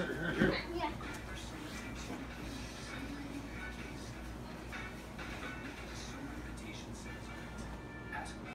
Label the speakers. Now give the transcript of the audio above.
Speaker 1: should have heard.